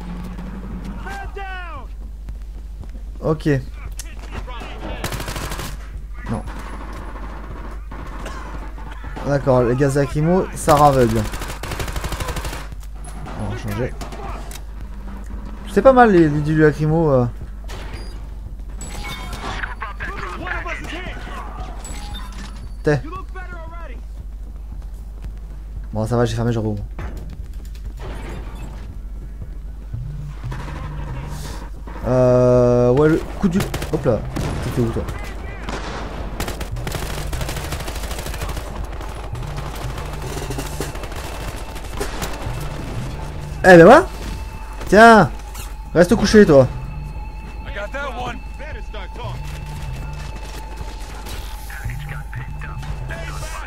Ok. Non. D'accord, les gaz lacrymo, ça raveugle. On va changer. C'est pas mal les, les lacrymo. euh. T'es. Bon, ça va, j'ai fermé, je rouvre. Euh. Ouais, le coup du. Hop là. T'étais où toi Eh ben voilà Tiens Reste couché toi.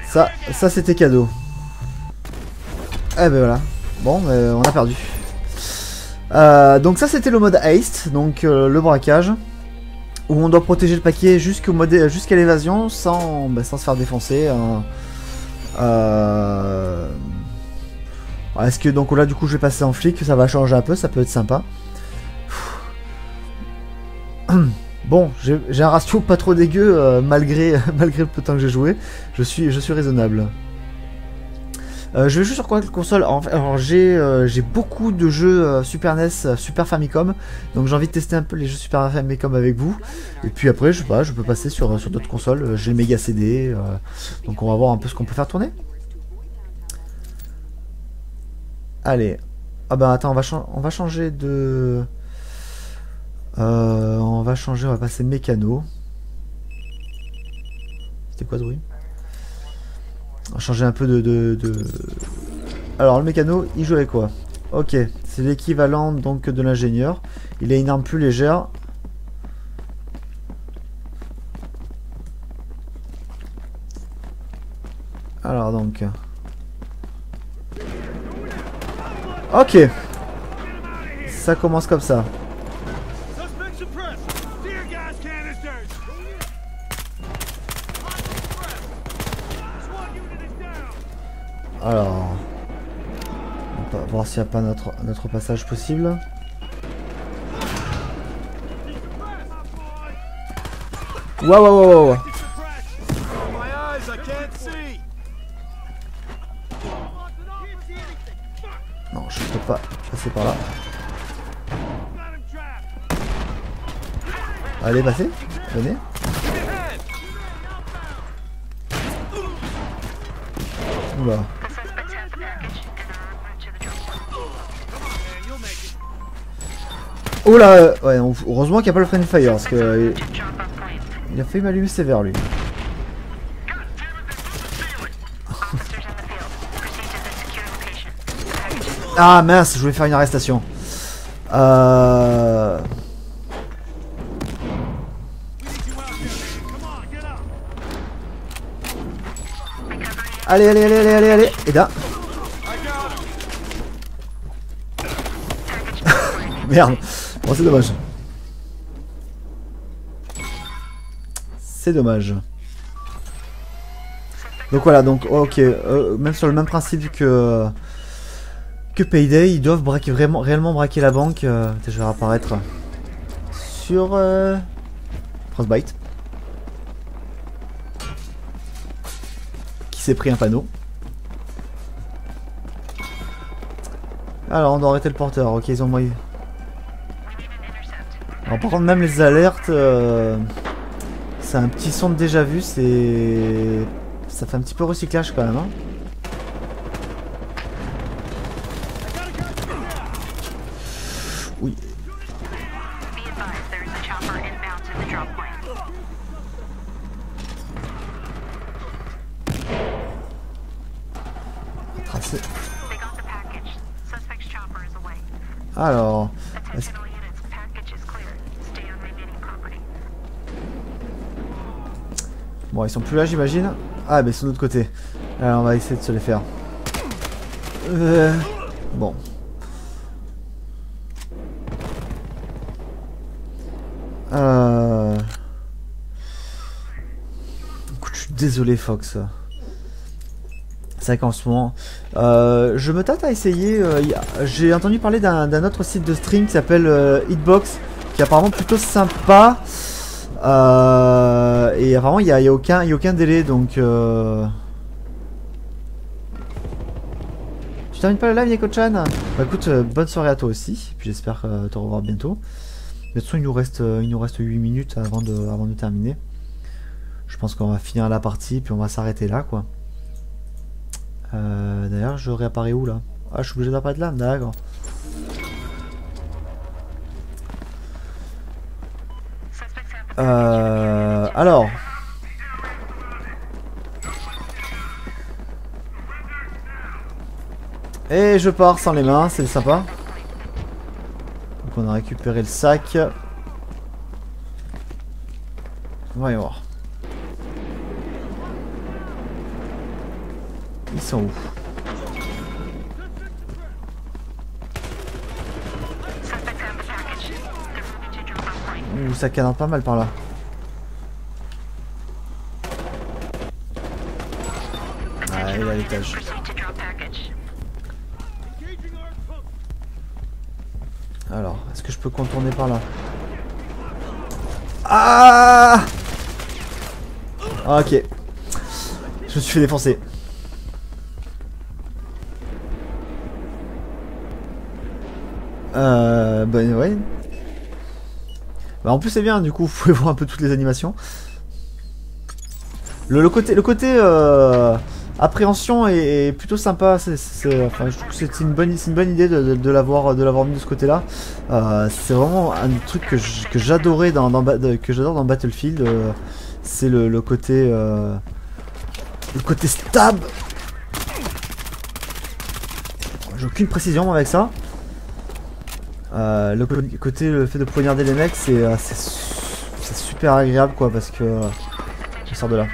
Ça, ça c'était cadeau. Eh ben voilà. Bon, euh, on a perdu. Euh, donc ça c'était le mode haste, donc euh, le braquage, où on doit protéger le paquet jusqu'à l'évasion sans, bah, sans se faire défoncer. hein. Euh, Est-ce que donc là du coup je vais passer en flic, ça va changer un peu, ça peut être sympa. Bon, j'ai un ratio pas trop dégueu malgré, le peu de temps que j'ai joué. Je suis raisonnable. Euh, je vais jouer sur quoi console Alors j'ai euh, j'ai beaucoup de jeux euh, Super NES, Super Famicom, donc j'ai envie de tester un peu les jeux Super Famicom avec vous. Et puis après, je sais je peux passer sur, sur d'autres consoles. J'ai le Mega CD, donc on va voir un peu ce qu'on peut faire tourner. Allez, ah bah attends, on va, on va changer de, on va changer, on va passer mécano. C'était quoi ce bruit? On va changer un peu de, de, Alors le mécano, il joue avec quoi Ok, c'est l'équivalent donc de l'ingénieur. Il a une arme plus légère. Alors donc. Ok. Ça commence comme ça. S'il n'y a pas notre, notre passage possible. Waouh, waouh, waouh. Non, je peux pas passer par là. Allez, passez. Venez. Oula. Oula, euh, ouais, heureusement qu'il n'y a pas le friendly fire parce que euh, il a failli m'allumer sévère lui. Ah mince, je voulais faire une arrestation. Euh... Allez, allez, allez, allez, allez, allez. Et là. Merde. Bon, c'est dommage. C'est dommage. Donc voilà, donc ok, euh, même sur le même principe que que Payday, ils doivent braquer vraiment, réellement braquer la banque. Euh, je vais apparaître sur euh, Frostbite, qui s'est pris un panneau. Alors on doit arrêter le porteur. Ok, ils ont moyen. Alors par contre même les alertes, euh, c'est un petit son de déjà vu, c'est ça fait un petit peu recyclage quand même. Hein. Ils sont plus là j'imagine. Ah mais ils sont de l'autre côté. Alors on va essayer de se les faire. Euh, Bon. Euh... Je suis désolé Fox. C'est vrai qu'en ce moment, euh, je me tâte à essayer. euh, J'ai entendu parler d'un d'un autre site de stream qui s'appelle euh, Hitbox, qui est apparemment plutôt sympa. Euh, et apparemment, il n'y a, y a aucun, a aucun délai, donc. Euh... Tu termines pas le live, Nico-chan Bah écoute, euh, bonne soirée à toi aussi, puis j'espère euh, te revoir bientôt. De toute façon, il nous reste, euh, il nous reste 8 minutes avant de, avant de terminer. Je pense qu'on va finir la partie, puis on va s'arrêter là, quoi. Euh, D'ailleurs, je réapparais où là? Ah, je suis obligé d'apparaître là D'accord. Euh, alors. Et je pars sans les mains, c'est sympa. Donc on a récupéré le sac. On va y voir. Ils sont où? Ouh, ça cadre pas mal par là. Alors, est-ce que je peux contourner par là? Ah Ok. Je me suis fait défoncer. Euh, ouais. Bah en plus c'est bien, du coup vous pouvez voir un peu toutes les animations. Le, le côté, le côté euh, appréhension est, plutôt sympa. C'est, enfin, c'est une bonne, idée de, l'avoir, mis de ce côté-là. Euh, c'est vraiment un truc que, j'adorais dans, j'adore dans Battlefield. euh, c'est le, côté, euh, le côté stab. J'ai aucune précision avec ça. Euh, le côté, le fait de poignarder les mecs, c'est, c'est, su- c'est super agréable quoi parce que je sors de là.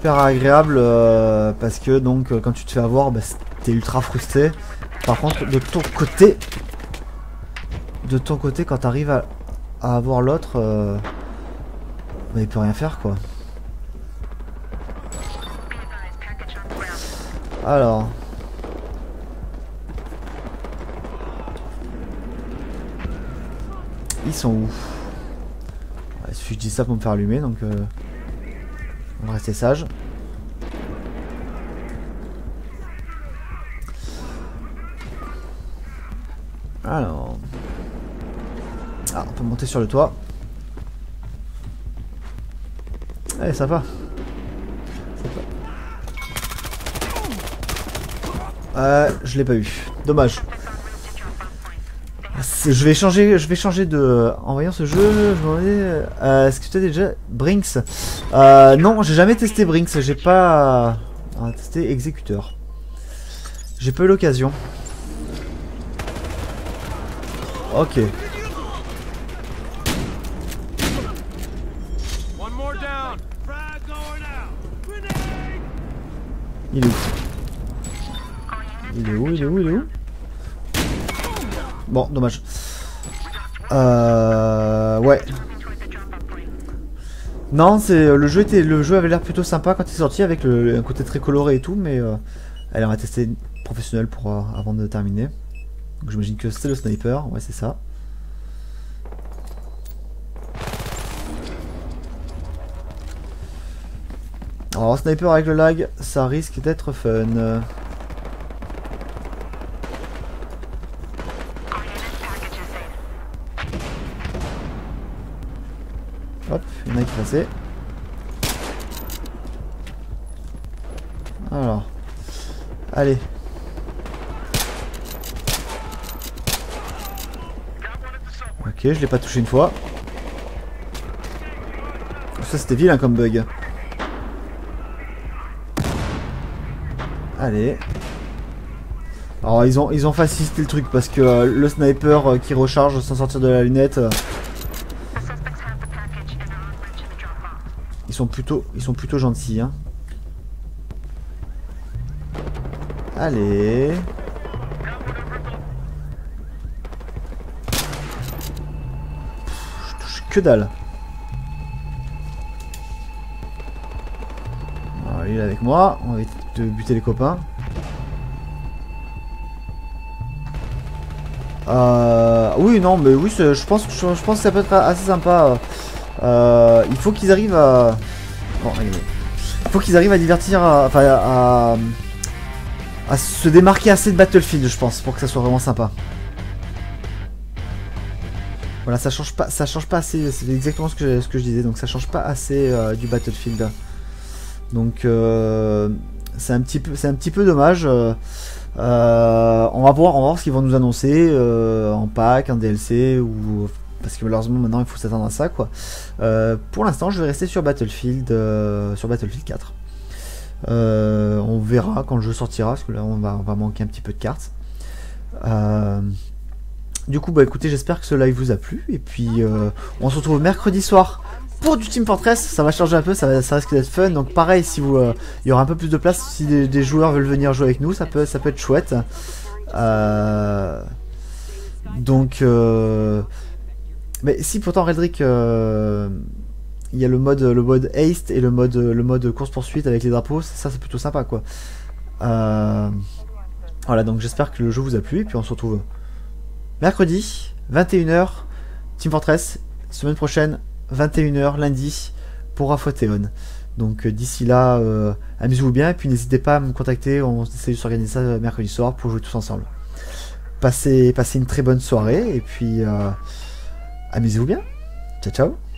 Super agréable euh, parce que donc euh, quand tu te fais avoir, bah, t'es ultra frustré. Par contre, de ton côté, de ton côté, quand t'arrives à, avoir l'autre, euh, bah, il peut rien faire quoi. Alors. Ils sont où? Ouais, que je dise ça pour me faire allumer, donc euh, on va rester sage. Alors. Ah, on peut monter sur le toit. Allez, ça va. Euh, je l'ai pas eu. Dommage. Je vais changer, je vais changer de. En voyant ce jeu, je me demandais, euh, est-ce que tu as déjà Brinks? Euh, Non, j'ai jamais testé Brinks. J'ai pas. Va tester Exécuteur. J'ai pas eu l'occasion. Ok. One more down. Frag going out. Grenade. Il est où? Il est où Il est où Il est où? Bon, dommage. Euh, ouais. Non, c'est le jeu était le jeu avait l'air plutôt sympa quand il est sorti avec le, un côté très coloré et tout, mais euh, on va tester professionnel pour euh, avant de terminer. Donc j'imagine que c'est le sniper, ouais c'est ça. Alors sniper avec le lag, ça risque d'être fun. Il y en a qui. Alors. Allez. Ok, je l'ai pas touché une fois. Ça c'était vilain comme bug. Allez. Alors ils ont ils ont facilité le truc parce que euh, le sniper euh, qui recharge sans sortir de la lunette, euh, ils sont plutôt ils sont plutôt gentils hein. Allez. Je touche que dalle. Il est avec moi, on va éviter de buter les copains. Euh, oui, non, mais oui, je pense, je, je pense que ça peut être assez sympa. Euh, il faut qu'ils arrivent à. Bon, il faut qu'ils arrivent à divertir, enfin, à, à se démarquer assez de Battlefield, je pense, pour que ça soit vraiment sympa. Voilà, ça change pas, ça change pas assez. C'est exactement ce que, je disais. Donc ça change pas assez euh, du Battlefield. Donc euh, c'est un petit peu, c'est un petit peu dommage. euh, on va voir, on va voir ce qu'ils vont nous annoncer en pack, en DLC ou parce que malheureusement maintenant il faut s'attendre à ça quoi. Euh, pour l'instant, je vais rester sur Battlefield, euh, sur Battlefield 4. Euh, on verra quand le jeu sortira parce que là on va, on va manquer un petit peu de cartes. Du coup, bah écoutez, j'espère que ce live vous a plu et puis on se retrouve mercredi soir pour du Team Fortress, ça va changer un peu, ça, ça risque d'être fun. Donc pareil, si vous, il y aura un peu plus de place, si des, joueurs veulent venir jouer avec nous, ça peut, ça peut être chouette. Donc, euh, mais si pourtant Reldrick, euh, il y a le mode, le mode haste et le mode, le mode course poursuite avec les drapeaux, ça c'est plutôt sympa quoi. Euh, voilà, donc j'espère que le jeu vous a plu et puis on se retrouve mercredi 21h Team Fortress, semaine prochaine 21h lundi pour Afothéon. Donc euh, d'ici là, amusez-vous bien et puis n'hésitez pas à me contacter, on essaie de s'organiser ça mercredi soir pour jouer tous ensemble. Passez, passez une très bonne soirée et puis amusez-vous bien. Ciao ciao